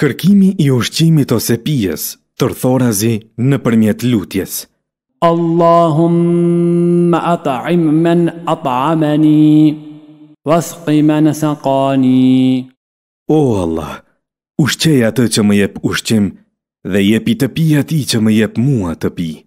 Kërkimi i ushqimit ose pijes, tërthorazi në përmjet lutjes. Allahumma ata'im men ata'amani, wasqi men saqani. O Allah, ushqeja të që më jep ushqim, dhe jepi të pijat i që më jep mua të pijë.